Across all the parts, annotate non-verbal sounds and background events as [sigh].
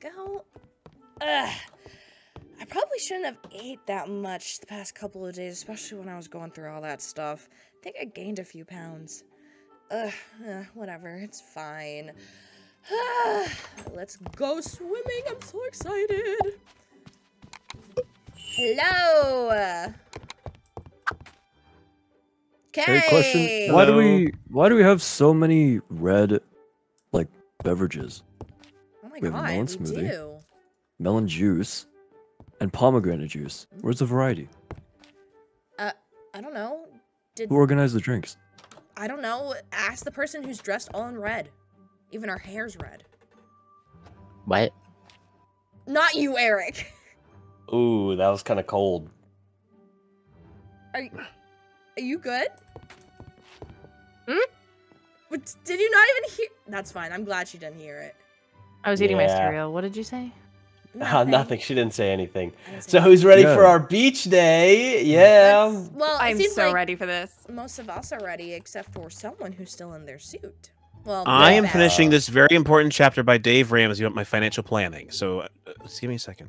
go. Ugh. I probably shouldn't have ate that much the past couple of days, especially when I was going through all that stuff. I think I gained a few pounds. Ugh, uh, whatever, it's fine. [sighs] Let's go swimming. I'm so excited. Hello. Hey, question. Why do we why do we have so many red like beverages? Oh my We have a god, melon we smoothie. do. Melon juice and pomegranate juice. Where's the variety? Uh, I don't know. Did Who organized the drinks? I don't know. Ask the person who's dressed all in red. Even our hair's red. What? Not you, Eric. [laughs] Ooh, that was kind of cold. Are you, are you good? Hmm? Did you not even hear? That's fine. I'm glad she didn't hear it. I was eating my cereal. What did you say? [laughs] Ah, nothing. She didn't say anything. I didn't say So who's ready for our beach day? Yeah. Let's- well, I'm so like ready for this. most of us are ready, except for someone who's still in their suit. Well, I am Beth. finishing this very important chapter by Dave Ramsey about my financial planning. So uh, just give me a second.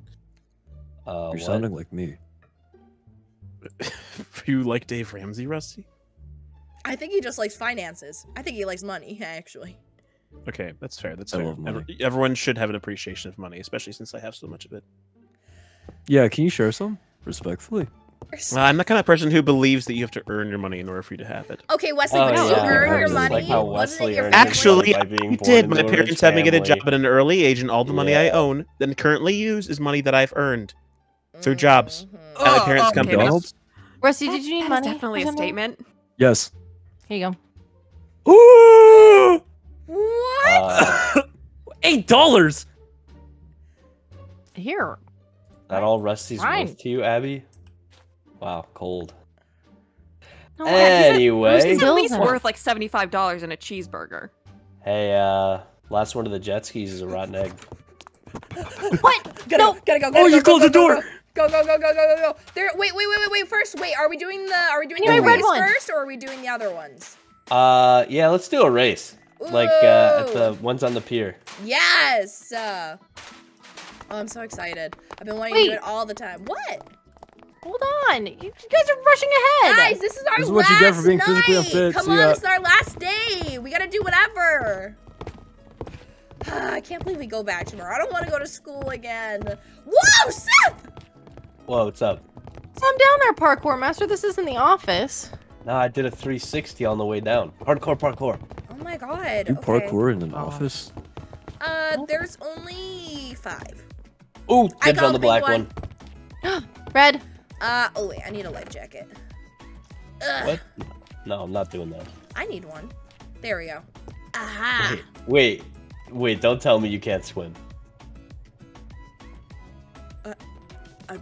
Uh, You're what? sounding like me. [laughs] you like Dave Ramsey, Rusty? I think he just likes finances. I think he likes money, actually. Okay, that's fair. That's I fair. love money. Every- everyone should have an appreciation of money, especially since I have so much of it. Yeah, can you share some? Respectfully. Well, I'm the kind of person who believes that you have to earn your money in order for you to have it. Okay, Wesley, Oh, but did yeah, you earn I your money? like how Wesley your earned his family? Actually, by I did. My parents had me get a job at an early age, and all the money I own, then currently use, is money that I've earned. through jobs. Mhm. At my Oh, parents' okay, company. that's- McDonald's? Rusty, did you need That is money? definitely a statement. Yes. Here you go. Ooh! What? Uh, [coughs] Eight dollars. Here. that all Rusty's Fine. worth to you, Abby? Wow, cold. No, Anyway, Who's It's at least worth like seventy-five dollars in a cheeseburger. hey, uh, last one of the jet skis is a rotten egg. [laughs] What? Gotta, No. gotta go. Gotta Oh, go, you go, closed go, the go, door. Go go go go go go go. There. Wait wait wait wait wait. First, wait. Are we doing the Are we doing the race first, or are we doing the other ones? Uh, yeah, let's do a race. Like, uh, at the ones on the pier. Yes. Uh, oh, I'm so excited. I've been wanting to do it all the time. What? Hold on. You, you guys are rushing ahead. Guys, this is our This is last what you get for being night. physically unfit. Come See on, ya. this is our last day. We gotta do whatever. [sighs] I can't believe we go back tomorrow. I don't want to go to school again. Whoa, Seth! Whoa, what's up? Calm down there, parkour master. This isn't the office. No, I did a 360 on the way down. Hardcore parkour. Oh my god. You okay. parkour in an Oh. office? Uh, there's only five. Ooh, I dibs on the the black pink one. [gasps] Red. Uh, oh wait, I need a life jacket. Ugh, What? No, I'm not doing that. I need one. There we go. Aha! Wait, wait, wait, don't tell me you can't swim. Uh, I-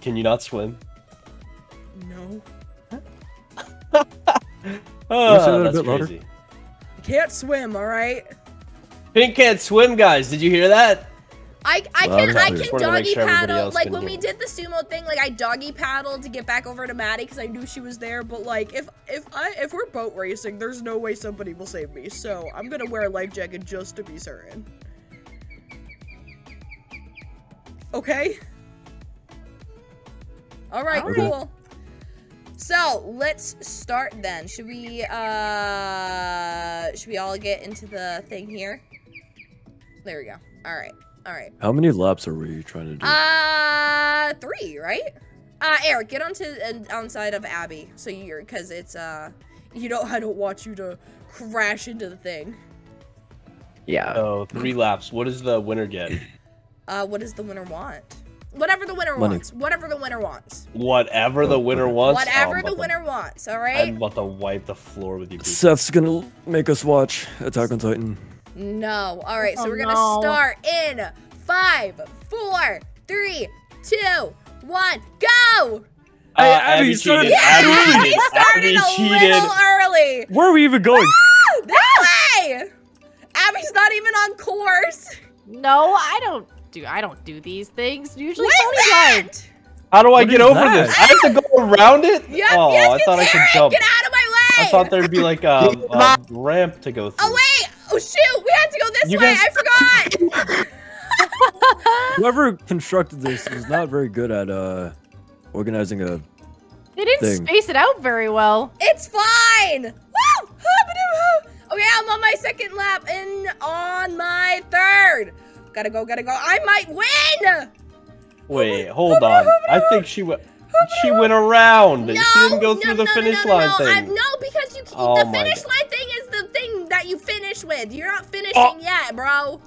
Can you not swim? No. [laughs] Oh, that a that's bit louder? Crazy. Can't swim, alright? Pink can't swim, guys. Did you hear that? I, I Well, can I'm I can Just wanted to make doggy sure paddle like can when we hear. did the sumo thing like I doggy paddled to get back over to Madi because I knew she was there but like if if I if we're boat racing there's no way somebody will save me so I'm gonna wear a life jacket just to be certain. Okay. All right, Okay. cool. So let's start then. Should we uh should we all get into the thing here? There we go. All right. All right. How many laps are we trying to do? Uh, three, right? Uh, Eric, get onto uh, outside of Abby, so you're, cause it's uh, you don't, I don't want you to crash into the thing. Yeah. Oh, three laps. What does the winner get? Uh, what does the winner want? Whatever the winner Money. wants. Whatever the winner wants. Whatever the winner wants. Whatever the winner wants. All right. I'm about to wipe the floor with you people. Seth's gonna make us watch Attack on Titan. No. All right. So Oh, we're gonna no. start in five, four, three, two, one, go. Uh, Abby, Abby started- cheated. Yeah, Abby Abby cheated. started Abby a cheated. little early. Where are we even going? Woo! That way! Abby's not even on course. No, I don't do. I don't do these things. Usually, What Tony that? How do I What get over that? this? I have to go around it? [laughs] Yep, oh, yes, I thought I could jump. Get out of my way! I thought there'd be like a, a ramp to go through. Oh wait! Oh shoot! We had to go this You way. guys- I forgot. [laughs] whoever constructed this is not very good at uh organizing a. They didn't Thing. space it out very well. It's fine. Woo! Hoobadoo-hoo. [laughs] Okay, I'm on my second lap and on my third. Gotta go, gotta go. I might win. Wait, hold on. I think she went. She went around. No, she didn't go no, through the no, no, finish no, no, line no. thing. I, no, because you Oh the finish God. line thing is the thing that you finish with. You're not finishing Oh. yet, bro.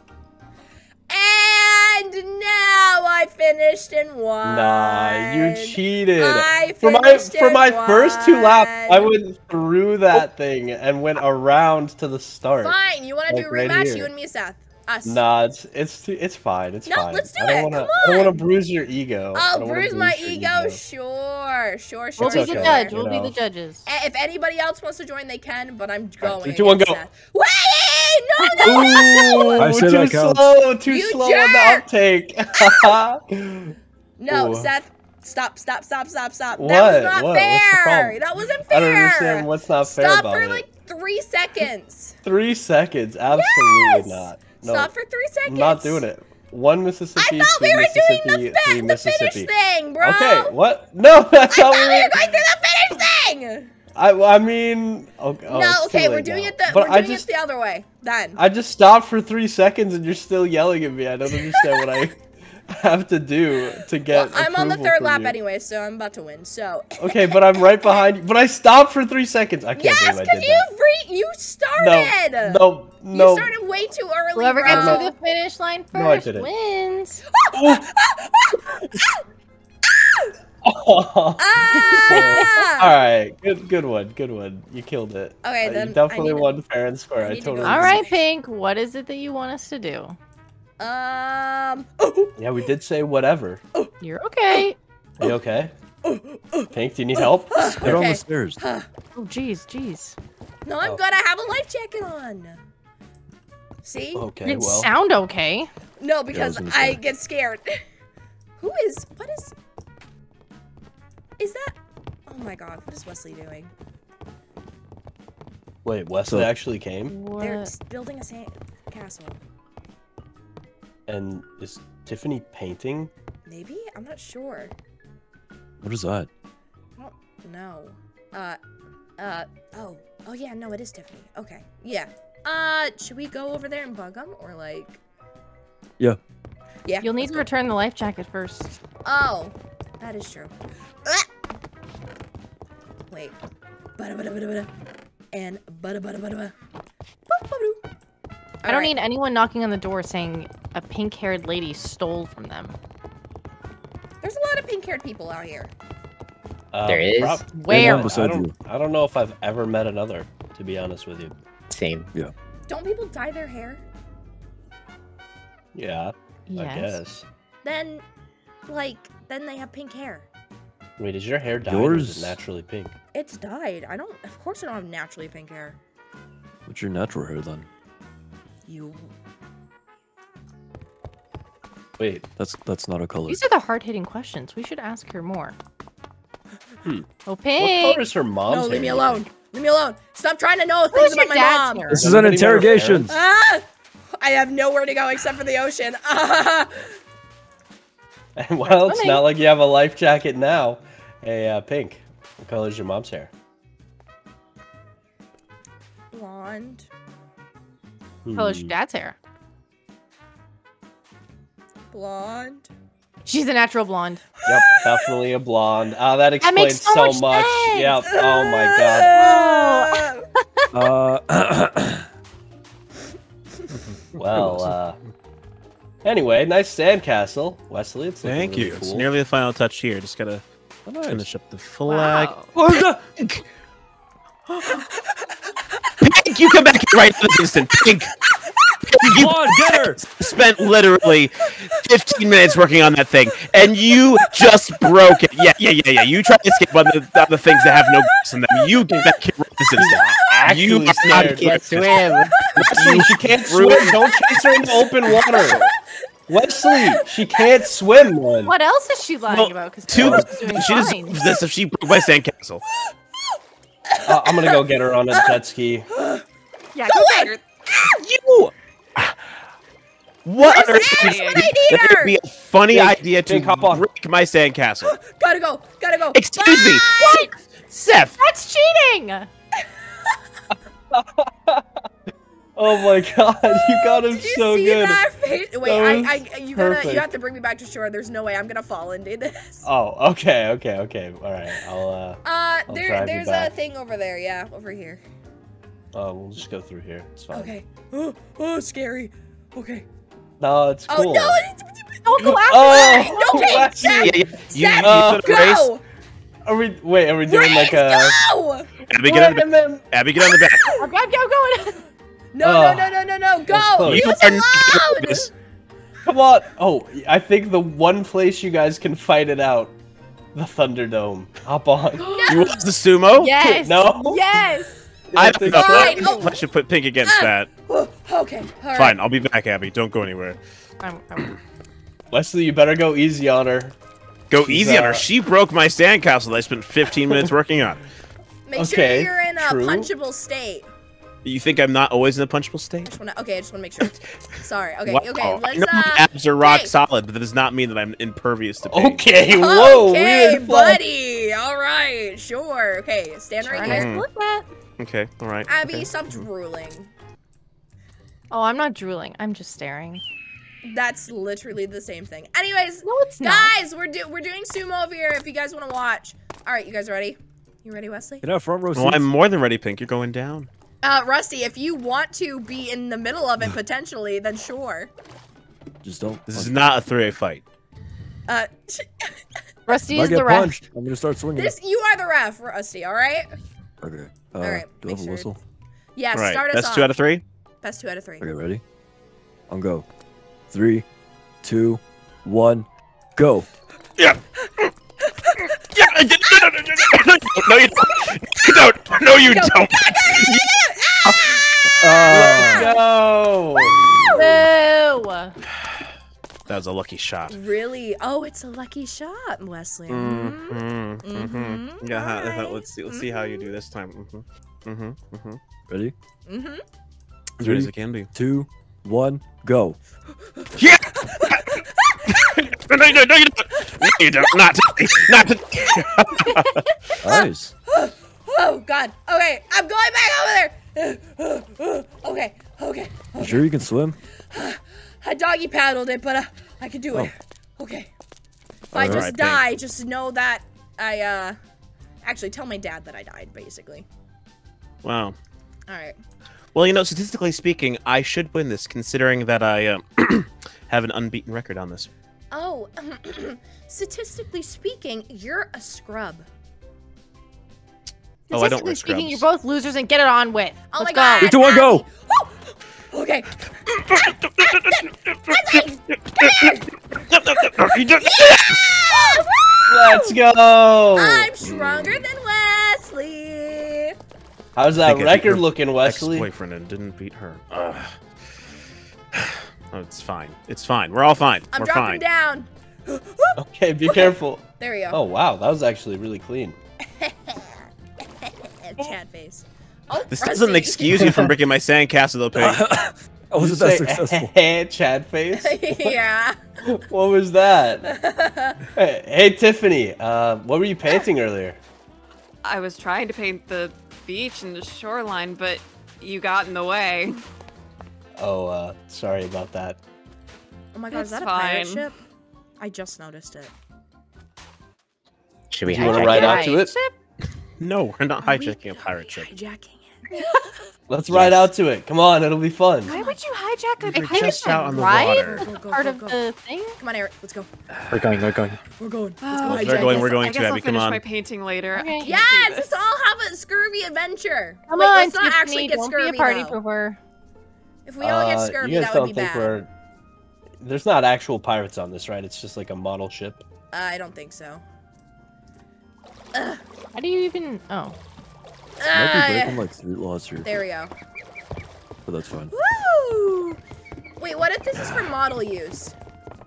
And now I finished in one. Nah, you cheated. I for my for my first two laps, I went through that thing and went around to the start. Fine. You want to Like do a right rematch? You and me, Seth. Us. Nah, it's it's it's fine. It's No, fine. let's do I don't it, Wanna, come I don't want to bruise your ego. Oh, I Oh, don't bruise my your ego. Sure, sure, sure. We'll be It's the sure. judge. We'll be know. the judges. If anybody else wants to join, they can, but I'm going. three, two, one, against go. Seth. Wait! No, no, no! I say too that slow, too You slow on the jerk! uptake. [laughs] No, Ooh. Seth. Stop, stop, stop, stop, stop. That was not What? Fair. that wasn't fair. I don't understand what's not fair Stop about for like three seconds. Three seconds, absolutely Yes! not. No, Stop for three seconds. I'm not doing it. One I Mississippi, thought two we were Mississippi, doing the, three the Mississippi. finish thing, bro. Okay, what? [laughs] No, I I thought thought we we were. going through the finish thing. I, I mean, okay, oh, no, okay, we're doing now. it the But we're I doing just, it the other way. Then. I just stopped for three seconds, and you're still yelling at me. I don't understand what I [laughs] [laughs] have to do to get. well, I'm on the third lap you. anyway, so I'm about to win. So. [laughs] Okay, but I'm right behind you. But I stopped for three seconds. I can't yes, believe I because did you that. free you started. No, no, You started way too early, Whoever gets to the finish line first No, I didn't. wins. All Ah! right, good, good one, good one. You killed it. Okay, Uh, then you definitely need to- won fair and square. I I, need to totally. All All right, right. Pink. What is it that you want us to do? Um. Yeah, we did say whatever. You're okay. Are you okay? Pink, do you need help? Get on Okay. the stairs. Oh, jeez, jeez. No, I'm Oh. good. I have a life jacket on. See? Okay, Didn't well. sound okay. No, because gonna I get scared. [laughs] Who is? What is? Is that? Oh my God! What is Wesley doing? Wait, Wesley So- actually came, They're building a sand castle. And is Tiffany painting? Maybe I'm not sure. What is that? I don't know. Uh, uh. Oh. Oh yeah. No, it is Tiffany. Okay. Yeah. Uh, should we go over there and bug them or like? Yeah. Yeah. You'll need to go. return the life jacket first. Oh, that is true. Ah! Wait. Bada bada bada bada. And bada bada bada bada. I don't Alright. need anyone knocking on the door saying a pink-haired lady stole from them. There's a lot of pink-haired people out here. Uh, There is? Where? I don't, you. I don't know if I've ever met another, to be honest with you. Same. Yeah. Don't people dye their hair? Yeah, Yes. I guess. Then, like, then they have pink hair. Wait, is your hair dyed or is it naturally pink? It's dyed. I don't. Of course, I don't have naturally pink hair. What's your natural hair then? You. Wait, That's that's not a color. These are the hard-hitting questions. We should ask her more. Hmm. Oh, what color is her mom's no, hair? leave me alone. think? Leave me alone. Stop trying to know Where's things about my dad's mom. hair? This is an anybody met her interrogation. Ah! I have nowhere to go except for the ocean. Ah! [laughs] And [laughs] well, it's not like you have a life jacket now. Hey, uh, Pink, what color is your mom's hair? Blonde. What color's Hmm. your dad's hair. Blonde. She's a natural blonde. Yep, definitely a blonde. Ah, that That makes explains so so much much. sense. Yep. Oh my god. Ah! [laughs] Uh, [coughs] Well, uh. Anyway, nice sandcastle, Wesley. It's Thank really you. It's nearly the final touch here. Just gotta Oh, nice. finish up the flag. Wow. [laughs] [laughs] Pink, you come back here right this instant. Pink. You on, get her! spent literally 15 minutes working on that thing, and you just broke it. Yeah, yeah, yeah, yeah. You try to escape on the, on the things that have no grace in them. You get that kid right this instant. You are not scared. Can't swim. Wesley, she can't swim. Don't chase her into open water. Wesley, she can't swim, man. What else is she lying Well, about? Because Two. She fine. deserves this if she broke my sandcastle. Uh, I'm gonna go get her on a jet ski. [gasps] Yeah, go get her. You. What on Where's earth? Ash is- right There here? would be a funny Jake, idea to Jake, hop on. break my sandcastle. [gasps] Gotta go. Gotta go. Excuse me, Bye! Seth. That's cheating. [laughs] Oh my god, [laughs] you got him Did you so see good. that face? Wait, That I, was I, you gotta, perfect. you have to bring me back to shore. There's no way I'm gonna fall into this. [laughs] Oh, okay, okay, okay. All right, I'll uh, Uh, I'll there, drive you there's a thing over there. Yeah, over here. uh, we'll just go through here. It's fine. Okay. Oh, [gasps] oh, scary. Okay. No, it's Oh cool. no! Don't go after Oh, Okay, Wesley. Seth, Yeah, yeah. You, Seth, you Uh, put a race. go! Are we? Wait, are we doing like a? Go! Abby, get on the back. then- Abby, get on the back. Okay, I'm going. No, Oh, no, no, no, no, no! Go! You are not alone! Come on. Oh, I think the one place you guys can fight it out, the Thunderdome. Hop on. [gasps] You want the sumo? yes. No? Yes. I don't think know. so. Fine. Oh. I should put pink against Ah. that. Oh, okay, all right. Fine, I'll be back, Abby. Don't go anywhere. I'm, I'm, [coughs] Wesley, you better go easy on her. Go She's, easy on uh, her. She broke my sandcastle that I spent 15 minutes working on. Make Okay, sure you're in a true. punchable state. You think I'm not always in a punchable state? Just wanna, okay, I just want to make sure. [laughs] Sorry. Okay, Wow. okay. Let's know uh. my abs are rock hey. solid, but that does not mean that I'm impervious to pain. Okay, [laughs] whoa, okay, buddy. All right, sure. Okay, stand right trying here. to look at. Okay, all right. Abby, okay. stop drooling. Oh, I'm not drooling. I'm just staring. That's literally the same thing. Anyways, No, it's not. guys, we're do we're doing sumo over here. If you guys want to watch. All right, you guys ready? You ready, Wesley? Can I have front row seats? Well, I'm more than ready, Pink. You're going down. Uh, Rusty, if you want to be in the middle of it [laughs] potentially, then sure. Just don't. This is not a three-way fight. Uh, Rusty If I is the get ref. punched, I'm gonna start swinging. this you are the ref, Rusty. All right. Okay. Uh, Alright, do I make have a sure whistle? Yeah, all right, start us that's off. two out of three. Best two out of three. Okay, ready? On go. Three, two, one, go. Yeah. Yeah. i No, no, no, no, no, no, you don't. You don't. No, you Go. don't. Let's go. Boo! That was a lucky shot. Really? Oh, it's a lucky shot, Wesley. Mm-hmm. Mhm. Mm-hmm. Yeah. ha- ha- Let's see. Let's see how you do this time. Mm-hmm. Mm-hmm. Mm-hmm. Ready? Mhm. As ready as it can be. Two, one, go. [gasps] Yeah. no, [laughs] no, no, no, you don't. No, you don't. Not today. Not today. [laughs] Nice. Oh God. Okay, I'm going back over there. [sighs] okay. Okay. You sure you can swim? I doggy paddled it, but uh, I can do it. Okay. If I Alright, just thanks. die, just know that I uh, actually tell my dad that I died, basically. Wow. All right. Well, you know, statistically speaking, I should win this, considering that I uh, [clears throat] have an unbeaten record on this. Oh, [clears throat] statistically speaking, you're a scrub. Oh, I don't wear Statistically speaking, scrubs. you're both losers and get it on with. Oh Let's my God. go. Three, two, one, go. Okay. You don't- Let's go. I'm stronger than Wesley. How's that think I beat record looking, Wesley? Ex-boyfriend and didn't beat her. Ugh. Oh, [sighs] it's fine. It's fine. We're all fine. I'm We're dropping fine. down. [gasps] Okay, be careful. There we go. Oh wow, that was actually really clean. [laughs] Chad face. Oh, This Rusty. doesn't excuse you from breaking my sandcastle, though, Pig. [laughs] I wasn't that successful. [laughs] Hey, Chad face. [laughs] yeah. What was that? Hey, hey, Tiffany. Uh, what were you painting earlier? I was trying to paint the beach and the shoreline, but you got in the way. Oh, uh, sorry about that. Oh my god, is that It's a pirate ship? I just noticed it. Should we Do you want to hijack ride it? out to it? no, we're not Are we- hijacking a pirate ship. Hijacking it. Let's ride out to it. Come on, it'll be fun. Why would you hijack a I We're think just it's out a on the ride water. Go, go, part go, of the thing. Come on, Eric. Let's go. We're going, we're going. We're going. Let's Oh, go. We're hijack going, it. we're going I to, guess I'll Abby, come finish my painting later. Okay. Yes, let's all have a scurvy adventure. Come Wait, on, let's not Tiffany, actually get don't scurvy be a party though. pooper. If we all get Uh, scurvy, you guys that would don't be think bad. we're? There's not actual pirates on this, right? It's just like a model ship. I don't think so. How do you even? Oh, Might Ah, be breaking like street laws here, There we go. but that's fine. Woo! Wait, what if this is for [sighs] model use?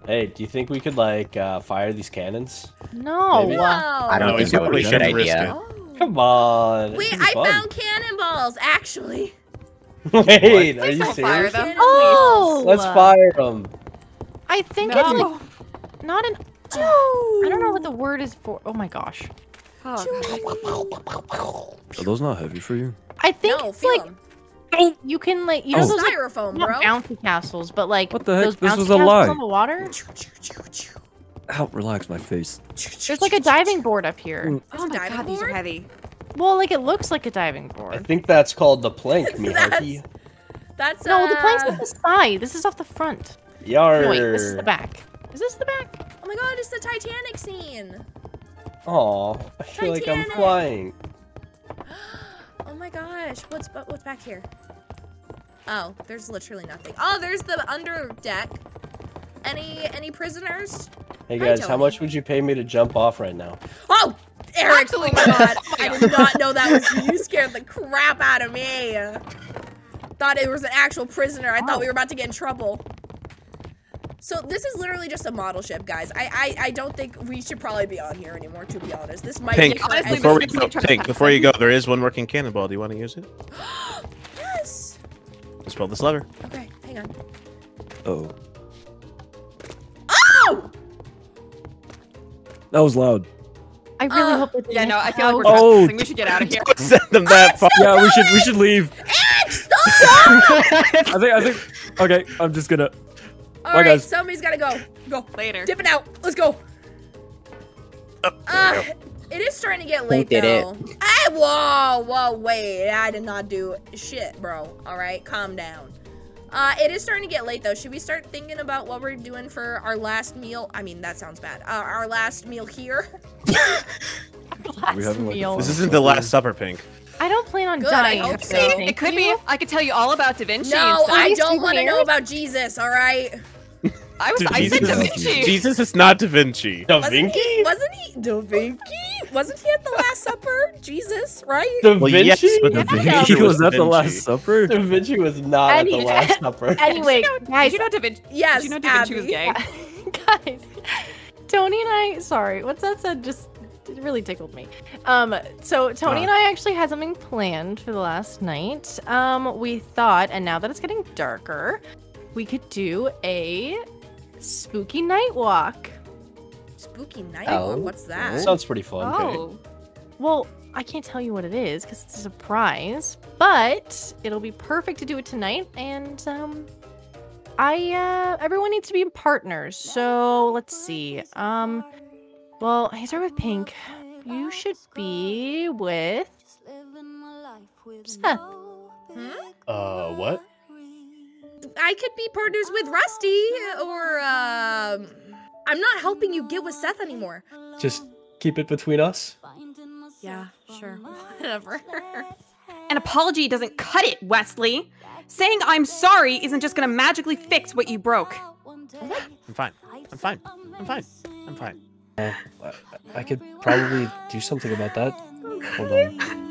Hey, do you think we could like uh, fire these cannons? no. No. I don't No, think we that would be a good idea. Oh. Come on. Wait, I fun. found cannonballs, actually. [laughs] Wait, are you don't fire serious? them. Oh, Let's fire them. I think No. it's like not an. I don't know what the word is for. Oh my gosh. Oh, Are those not heavy for you? I think no, it's feel like 'em. you can like you know Oh. those like styrofoam, not bro. bouncy castles, but like What the heck? those This bouncy was a castles lie. on the water. Ow, relax my face. There's like a diving board up here. Mm. Oh my diving God, these are heavy. Well, like it looks like a diving board. I think that's called the plank, [laughs] me That's- That's No, the plank's uh, off the side. This is off the front. Yar. No, wait, this is the back. Is this the back? Oh my god, it's the Titanic scene. Aw, I feel like I'm flying. [gasps] Oh my gosh, what's what's back here? Oh, there's literally nothing. Oh, there's the under deck. Any any prisoners? Hey guys, how much would you pay me to jump off right now? Oh, Eric! Oh Absolutely oh my god, Oh [laughs] I did not know that was you. You scared the crap out of me. Thought it was an actual prisoner. I thought oh. we were about to get in trouble. So this is literally just a model ship, guys. I I, I don't think we should probably be on here anymore. To be honest, this might Pink, be Honestly, before we go, makes Pink, before you go, there is one working cannonball. Do you want to use it? [gasps] yes. Just pull this lever. Okay, hang on. Oh, Oh! that was loud. I really Uh, hope that Yeah, no, I feel like we're. Oh. trespassing. We should get out of here. [laughs] Don't send them that far. Yeah, we should we should leave. Eric, stop! [laughs] I think I think. Okay, I'm just gonna. All Bye, right, guys. somebody's gotta go. Go. Later. Dip it out. Let's go. Uh, it is starting to get late did it. though. Hey, whoa, whoa, wait! I did not do shit, bro. All right, calm down. Uh, it is starting to get late though. Should we start thinking about what we're doing for our last meal? I mean, that sounds bad. Uh, our last meal here. [laughs] Are we Last having, like, meal. This isn't the last supper, Pink. I don't plan on Good, I dying. hope so so. It could you. be. I could tell you all about Da Vinci. No, and stuff. I don't want to know about Jesus. All right. I was. Dude, I said Da Jesus. Vinci. Jesus is not Da Vinci. Da Wasn't Vinci? he? Wasn't he? Da Vinci? Wasn't he at the Last Supper? Jesus, right? Da Well, Vinci? yes, but Da Yeah. Vinci He was Da at the Last Supper. Da Vinci was not at the Last [laughs] Supper. Anyway, Did guys, you know Da Vinci? Yes, Did you know Da Vinci was gay? [laughs] guys, Tony and I. Sorry, what's that said? Just it really tickled me. Um, so Tony and I actually had something planned for the last night. Um, we thought, and now that it's getting darker, we could do a spooky night walk. Spooky night. Oh. What's that? Sounds pretty fun. Oh. Well, I can't tell you what it is because it's a surprise, but it'll be perfect to do it tonight. And um, I uh, everyone needs to be partners. So let's see. Um, well, I start with Pink. You should be with Seth. Uh, what? I could be partners with Rusty, or um, I'm not helping you get with Seth anymore. Just keep it between us? Yeah, sure, [laughs] whatever. An apology doesn't cut it, Wesley. Saying I'm sorry isn't just gonna magically fix what you broke. I'm fine. I'm fine. I'm fine. I'm fine. I, I could probably do something about that. Hold on.